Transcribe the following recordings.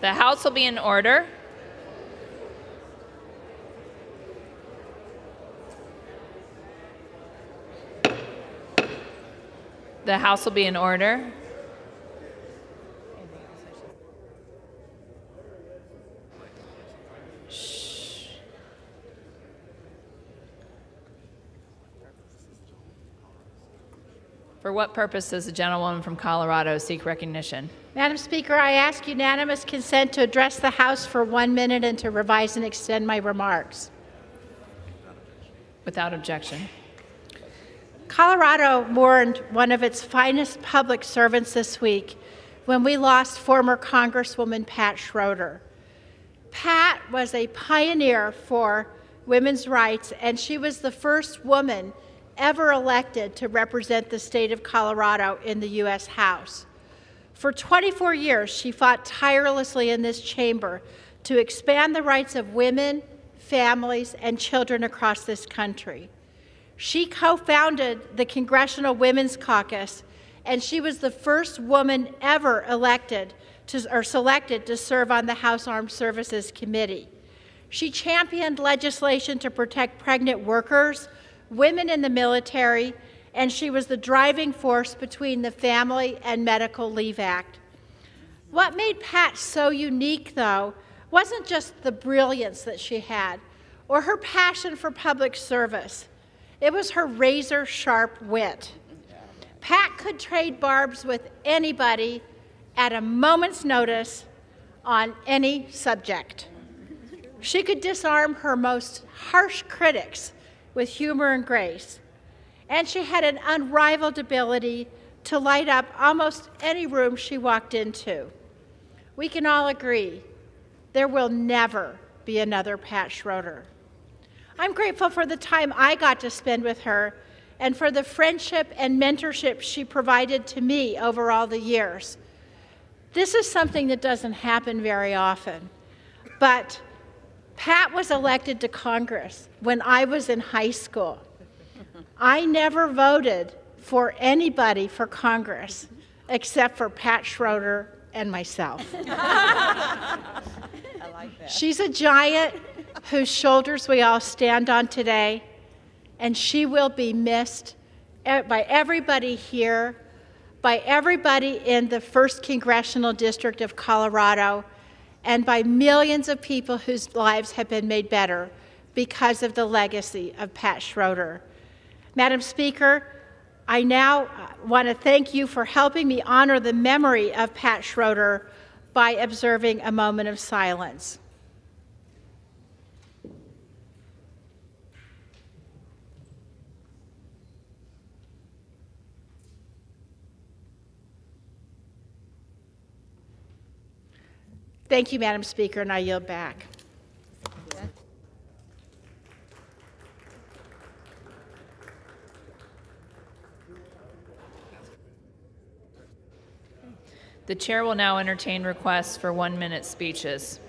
The House will be in order. The House will be in order. For what purpose does the gentlewoman from Colorado seek recognition? Madam Speaker, I ask unanimous consent to address the House for one minute and to revise and extend my remarks. Without objection. Colorado mourned one of its finest public servants this week when we lost former Congresswoman Pat Schroeder. Pat was a pioneer for women's rights, and she was the first woman ever elected to represent the state of Colorado in the U.S. House. For 24 years, she fought tirelessly in this chamber to expand the rights of women, families, and children across this country. She co founded the Congressional Women's Caucus, and she was the first woman ever elected to, or selected to serve on the House Armed Services Committee. She championed legislation to protect pregnant workers, women in the military, and she was the driving force between the Family and Medical Leave Act. What made Pat so unique, though, wasn't just the brilliance that she had or her passion for public service. It was her razor sharp wit. Pat could trade barbs with anybody at a moment's notice on any subject. She could disarm her most harsh critics with humor and grace. And she had an unrivaled ability to light up almost any room she walked into. We can all agree there will never be another Pat Schroeder. I'm grateful for the time I got to spend with her and for the friendship and mentorship she provided to me over all the years. This is something that doesn't happen very often, but Pat was elected to Congress when I was in high school. I never voted for anybody for Congress except for Pat Schroeder and myself. Like. She's a giant whose shoulders we all stand on today, and she will be missed by everybody here, by everybody in the 1st Congressional District of Colorado, and by millions of people whose lives have been made better because of the legacy of Pat Schroeder. Madam Speaker, I now uh, want to thank you for helping me honor the memory of Pat Schroeder by observing a moment of silence. Thank you, Madam Speaker, and I yield back. The chair will now entertain requests for one minute speeches.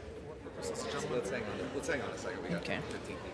Let's hang on. Let's hang on a second. We got Okay. 15 minutes.